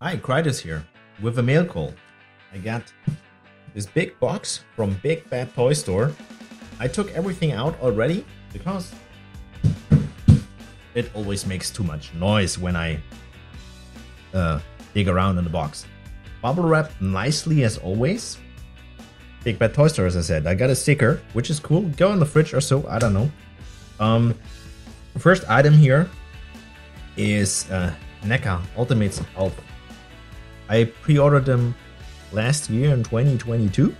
Hi, Krytos here with a mail call. I got this big box from Big Bad Toy Store. I took everything out already because it always makes too much noise when I uh, dig around in the box. Bubble wrap nicely as always. Big Bad Toy Store, as I said. I got a sticker, which is cool. Go in the fridge or so. I don't know. Um, first item here is uh, NECA Ultimates Alf. I pre-ordered them last year in 2022,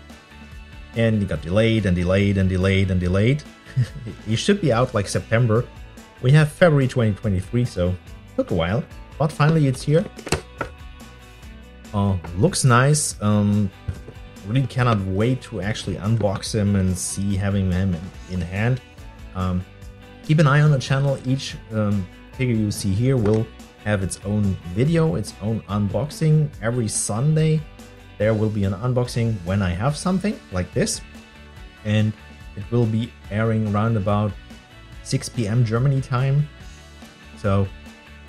and it got delayed and delayed and delayed and delayed. it should be out like September. We have February 2023, so took a while, but finally it's here. Uh, looks nice. Um, really cannot wait to actually unbox him and see having him in, hand. Um, keep an eye on the channel. Each um, figure you see here will have its own video, its own unboxing every Sunday. There will be an unboxing when I have something like this, and it will be airing around about 6 p.m. Germany time. So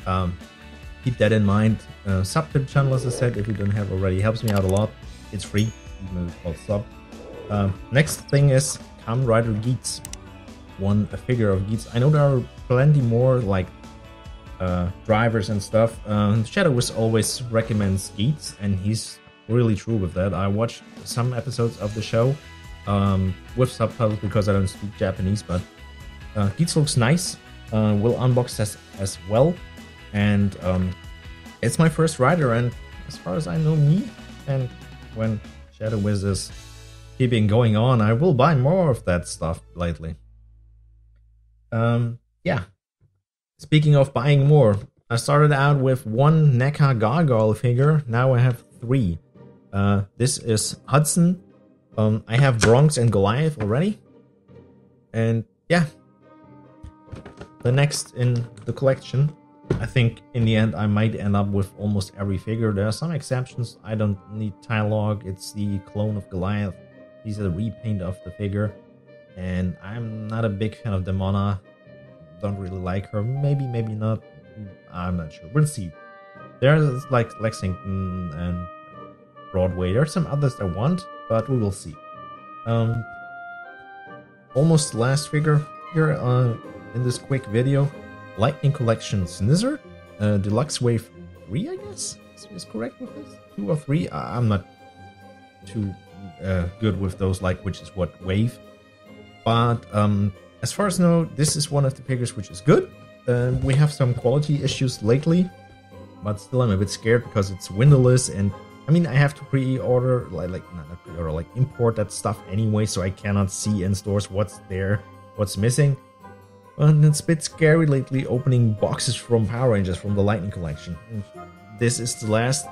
um, keep that in mind. Uh, sub to the channel, as I said, if you don't have already, helps me out a lot. It's free, even though it's called sub. Um, next thing is Kamen Rider Geats. One a figure of Geats. I know there are plenty more like uh, drivers and stuff. Uh, Shadow was always recommends Geats, and he's really true with that. I watched some episodes of the show um, with subtitles because I don't speak Japanese, but uh, Geats looks nice. Uh, we'll unbox this as well, and um, it's my first rider. And as far as I know, me and when Shadow Wiz is keeping going on, I will buy more of that stuff lately. Um, yeah, Speaking of buying more, I started out with one NECA Gargoyle figure. Now I have three. Uh, this is Hudson. Um, I have Bronx and Goliath already. And yeah, the next in the collection. I think in the end I might end up with almost every figure. There are some exceptions. I don't need Thailog. It's the clone of Goliath. Are the repaint of the figure. And I'm not a big fan of Demona don't really like her. Maybe, maybe not. I'm not sure. We'll see. There's like Lexington and Broadway. There's some others I want, but we will see. Um, almost last figure here uh, in this quick video. Lightning Collection Snizzard, uh, Deluxe Wave 3, I guess, is, is correct with this? 2 or 3? I'm not too uh, good with those, like which is what wave. But um, as far as know, this is one of the figures which is good. Uh, we have some quality issues lately, but still I'm a bit scared because it's windowless and I mean I have to pre-order like like not pre-order like import that stuff anyway, so I cannot see in stores what's there, what's missing. And it's a bit scary lately opening boxes from Power Rangers from the Lightning Collection. This is the last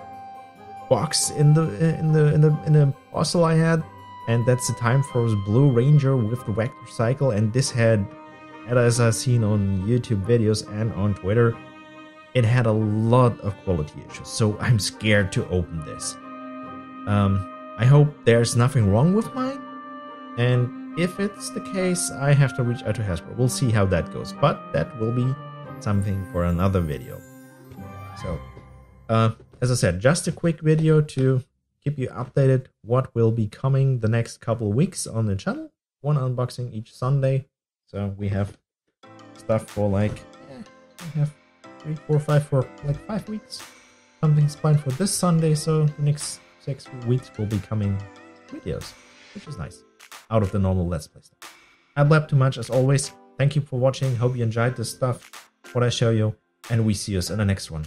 box in the in the in the in the parcel I had and that's the time for Blue Ranger with the Vector Cycle. And this had, as I've seen on YouTube videos and on Twitter, it had a lot of quality issues. So I'm scared to open this. Um, I hope there's nothing wrong with mine. And if it's the case, I have to reach out to Hasbro. We'll see how that goes. But that will be something for another video. So, uh, as I said, just a quick video to keep you updated what will be coming the next couple weeks on the channel. One unboxing each Sunday. So we have stuff for like yeah, we have three, four, five for like five weeks. Something's planned for this Sunday, so the next six weeks will be coming videos, which is nice. Out of the normal Let's Play stuff. I blab too much as always. Thank you for watching. Hope you enjoyed this stuff, what I show you, and we see us in the next one.